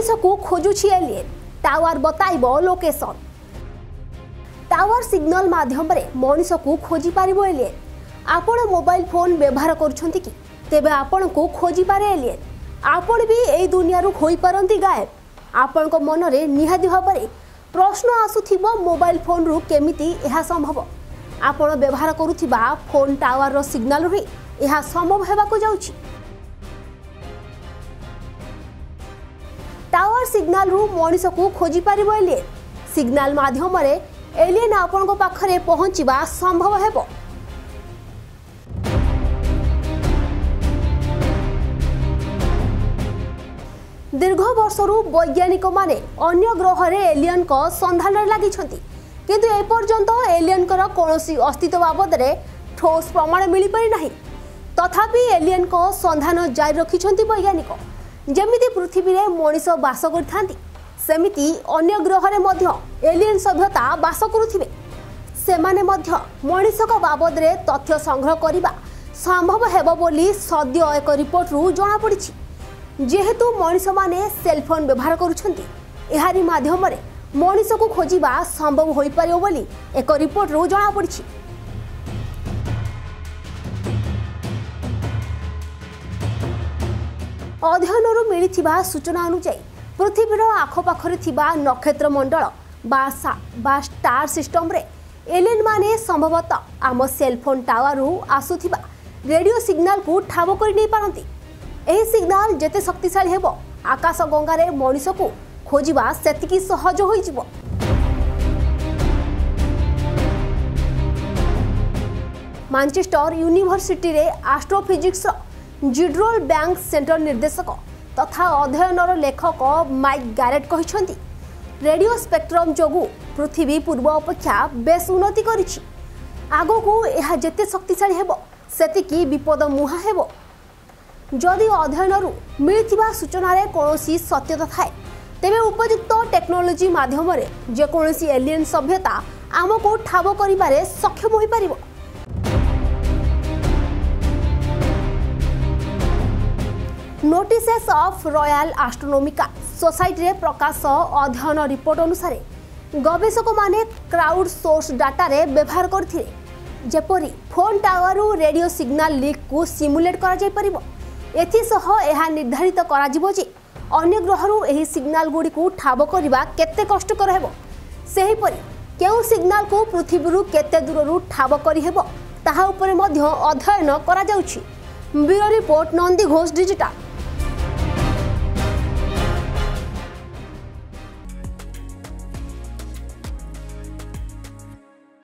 ମଣିଷକୁ ଖୋଜୁଛି alien tower ବତାଇବ ଲୋକେସନ୍ ଟାୱାର ସିଗ୍ନାଲ ମାଧ୍ୟମରେ ମଣିଷକୁ ଖୋଜିପାରିବ ଏଲିଏନ୍ ଆପଣ ମୋବାଇଲ ଫୋନ୍ ବ୍ୟବହାର କରୁଛନ୍ତି କି ତେବେ ଆପଣଙ୍କୁ ଖୋଜିପାରେ ଏଲିଏନ୍ ଆପଣ ବି ଏଇ ଦୁନିଆରୁ ହୋଇପାରନ୍ତି ଗାୟବ ଆପଣଙ୍କ ମନରେ ନିହାତି ଭାବରେ ପ୍ରଶ୍ନ ଆସୁଥିବ ମୋବାଇଲ ଫୋନ୍ରୁ କେମିତି ଏହା ସମ୍ଭବ ଆପଣ ବ୍ୟବହାର କରୁଥିବା ଫୋନ୍ ଟାୱାରର ସିଗ୍ନାଲରୁ ହିଁ ଏହା ସମ୍ଭବ ହେବାକୁ ଯାଉଛି ଟାୱାର ସିଗ୍ନାଲରୁ ମଣିଷକୁ ଖୋଜିପାରିବ ଏଲିଏନ୍ ସିଗ୍ନାଲ ମାଧ୍ୟମରେ ଏଲିଏନ୍ ଆପଣଙ୍କ ପାଖରେ ପହଞ୍ଚିବା ସମ୍ଭବ ହେବ ଦୀର୍ଘ ବର୍ଷରୁ ବୈଜ୍ଞାନିକମାନେ ଅନ୍ୟ ଗ୍ରହରେ ଏଲିଅନ୍ଙ୍କ ସନ୍ଧାନରେ ଲାଗିଛନ୍ତି କିନ୍ତୁ ଏପର୍ଯ୍ୟନ୍ତ ଏଲିଅନ୍ଙ୍କର କୌଣସି ଅସ୍ତିତ୍ୱ ବାବଦରେ ଠୋସ୍ ପ୍ରମାଣ ମିଳିପାରି ନାହିଁ ତଥାପି ଏଲିଅନ୍ଙ୍କ ସନ୍ଧାନ ଜାରି ରଖିଛନ୍ତି ବୈଜ୍ଞାନିକ ଯେମିତି ପୃଥିବୀରେ ମଣିଷ ବାସ କରିଥାନ୍ତି ସେମିତି ଅନ୍ୟ ଗ୍ରହରେ ମଧ୍ୟ ଏଲିଏନ୍ ସଭ୍ୟତା ବାସ କରୁଥିବେ ସେମାନେ ମଧ୍ୟ ମଣିଷଙ୍କ ବାବଦରେ ତଥ୍ୟ ସଂଗ୍ରହ କରିବା ସମ୍ଭବ ହେବ ବୋଲି ସଦ୍ୟ ଏକ ରିପୋର୍ଟରୁ ଜଣାପଡ଼ିଛି ଯେହେତୁ ମଣିଷମାନେ ସେଲଫୋନ୍ ବ୍ୟବହାର କରୁଛନ୍ତି ଏହାରି ମାଧ୍ୟମରେ ମଣିଷକୁ ଖୋଜିବା ସମ୍ଭବ ହୋଇପାରିବ ବୋଲି ଏକ ରିପୋର୍ଟରୁ ଜଣାପଡ଼ିଛି ଅଧ୍ୟୟନରୁ ମିଳିଥିବା ସୂଚନା ଅନୁଯାୟୀ ପୃଥିବୀର ଆଖପାଖରେ ଥିବା ନକ୍ଷତ୍ର ମଣ୍ଡଳ ବାସା ବା ଷ୍ଟାର ସିଷ୍ଟମରେ ଏଲିଏନ୍ମାନେ ସମ୍ଭବତଃ ଆମ ସେଲଫୋନ୍ ଟାୱାରରୁ ଆସୁଥିବା ରେଡ଼ିଓ ସିଗ୍ନାଲକୁ ଠାବ କରି ନେଇପାରନ୍ତି ଏହି ସିଗ୍ନାଲ ଯେତେ ଶକ୍ତିଶାଳୀ ହେବ ଆକାଶ ଗଙ୍ଗାରେ ମଣିଷକୁ ଖୋଜିବା ସେତିକି ସହଜ ହୋଇଯିବ ମାଞ୍ଚେଷ୍ଟର ୟୁନିଭର୍ସିଟିରେ ଆଷ୍ଟ୍ରୋଫିଜିକ୍ସର ଜିଡ୍ରୋଲ ବ୍ୟାଙ୍କ ସେଣ୍ଟର ନିର୍ଦ୍ଦେଶକ ତଥା ଅଧ୍ୟୟନର ଲେଖକ ମାଇକ୍ ଗାରେଟ୍ କହିଛନ୍ତି ରେଡିଓ ସ୍ପେକ୍ଟ୍ରମ୍ ଯୋଗୁଁ ପୃଥିବୀ ପୂର୍ବ ଅପେକ୍ଷା ବେଶ୍ ଉନ୍ନତି କରିଛି ଆଗକୁ ଏହା ଯେତେ ଶକ୍ତିଶାଳୀ ହେବ ସେତିକି ବିପଦ ମୁହାଁ ହେବ ଯଦି ଅଧ୍ୟୟନରୁ ମିଳିଥିବା ସୂଚନାରେ କୌଣସି ସତ୍ୟତା ଥାଏ ତେବେ ଉପଯୁକ୍ତ ଟେକ୍ନୋଲୋଜି ମାଧ୍ୟମରେ ଯେକୌଣସି ଏଲିଏନ୍ ସଭ୍ୟତା ଆମକୁ ଠାବ କରିବାରେ ସକ୍ଷମ ହୋଇପାରିବ নোটিসেস অফ রয়াল আস্ট্রোনোমিকাল সোসাইটিরে প্রকাশ অধ্যয়ন রিপোর্ট অনুসারে গবেষক মানে ক্রাউড সোর্স ডাটারে ব্যবহার করে যেপরি ফোন টাওয়ারু রেডিও সিগনাল লিকু সিমুলেট করা যাইপারিব এসহ এহা নির্ধারিত করা যাব যে অন্য গ্রহরু এই সিগনাল গুড়ি ঠাব করা কেতে কষ্টকর হব সেইপরি কেউ সিগনাল কু পৃথিবীর কেতে দূরর ঠাব করি হব তাহা উপরে মধ্য অধ্যয়ন করা যাଉଛି bureau report Nandi Ghosh digital